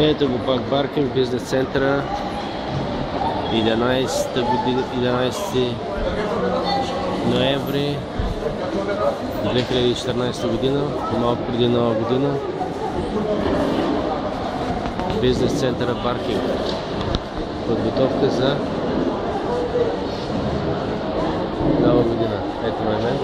Ето го пак паркинг, бизнес центъра. 11 година, 11 ноември 2014 година, малко преди нова година. Бизнес центъра паркинг. Подготовка за нова година. Ето ме мен.